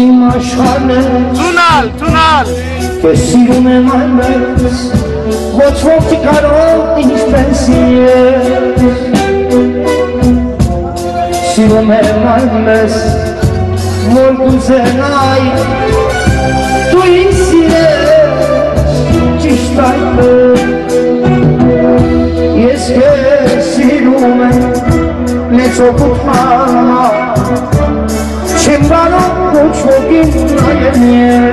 Իմաշխարն է Tunal, tunal Că sիրում եմ այնպես Ոչ ոք չի կարող ինչպես ես Սիրում եմ այնպես Որ կուզենայի Դու ինձ սիրես Ճիշտ այնպես Ես քեզ սիրում եմ Beni sokutma Çimbanın uçukin ayeni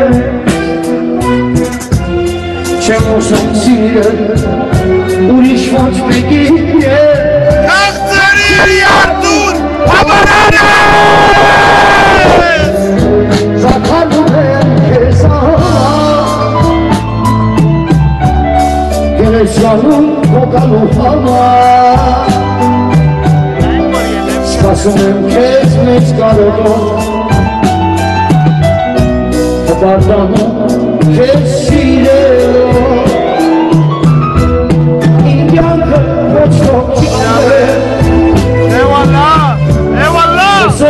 Çemosun sile Uriş voç mekiye Nasıl yardım Habanana pardon Pardon, je suis dehors Il n'y a que votre qui n'avait Et voilà, et voilà Se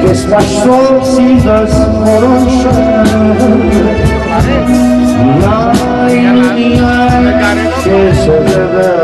Que esta sol si nos moronchas Ay, ay, ay, que se debe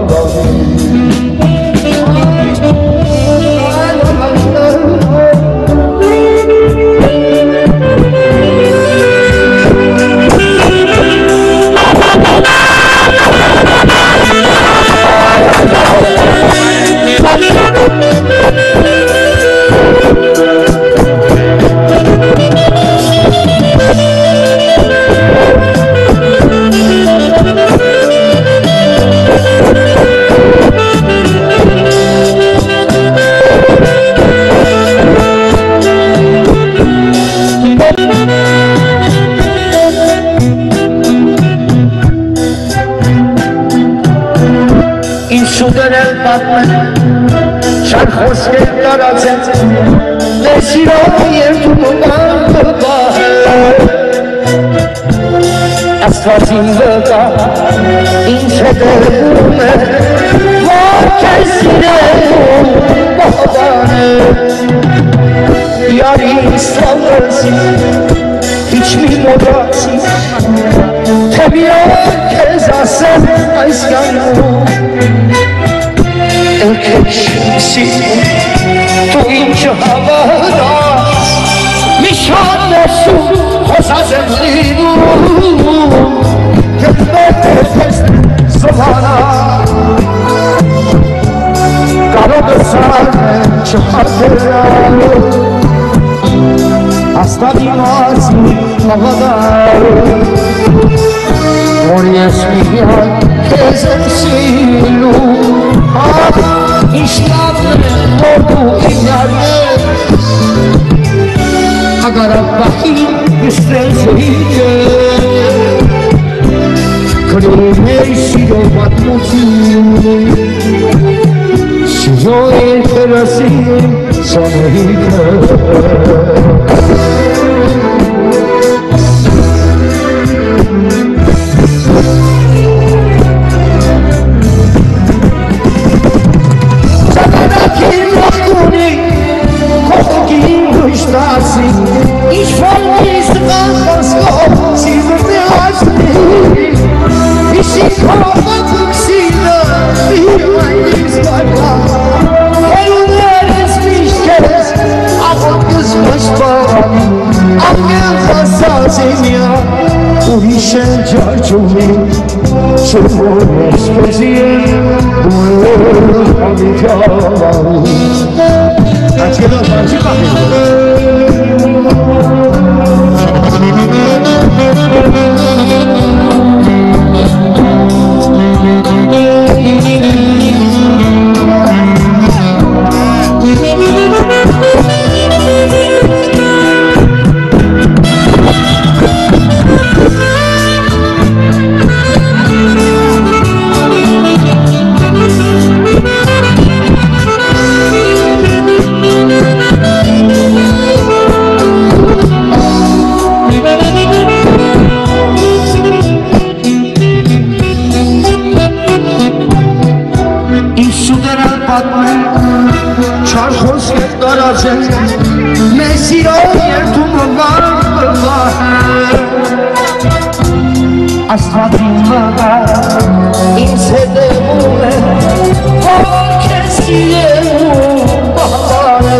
Դրել պատմել Չար խոսքեր տարածել Լեսիրով երդում ու կանքը պահել Աստվածին վկա Ինչ է դերում է Որ կեզ սիրել Բողդանել Յարի սալվեցի Ինչ մի մոդացի Թե մի օր կեզ ասեմ այս կանում Siz duyunca havada. Nişan olsun koza zemlidum Gelme tefes zamana. Karo besar çahatera Оставим вас молодая, Estado todo ignorante Agora vai estrangeria Crime si Se matmuti Si yo só me sonríe esencial to me Somos una especie muy habitual Así que los participantes Çarxos yet daraze Mesiro yer tumlar Asfadimada İnsede bule Herkesiye bahane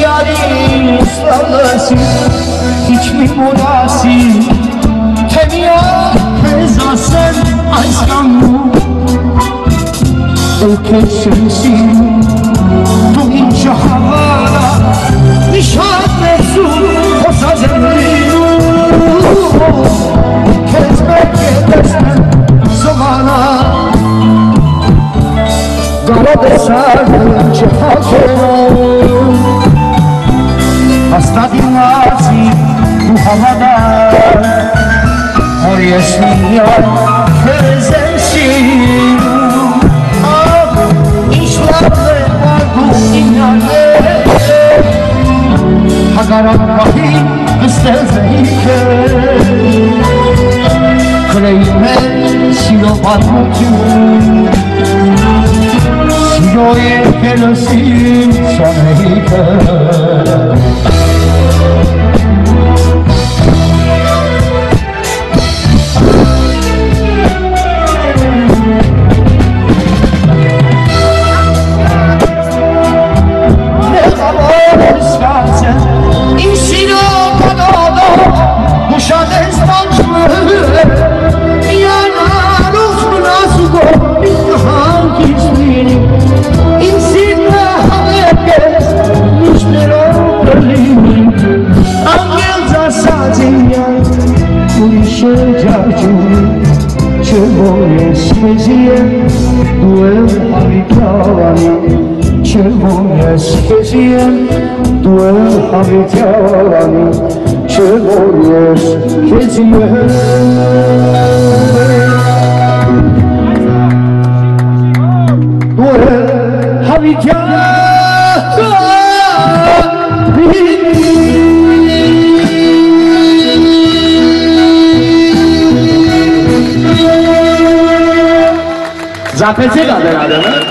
Yari ıslanası Hiç mi murasi? Temiya Pezasen Aysanlu el que sensin. tu wodę żalu cię Ostatni nacji Muhammada O jeśli ja wyzesił İşlerle bu inanı Hagaran vahiy istezeyke Kreyme silobat mutlu yo y el que lo sin habitowany Czerwone świezie Byłem habitowany Czerwone świezie Byłem habitowany Zapece kadar adamı.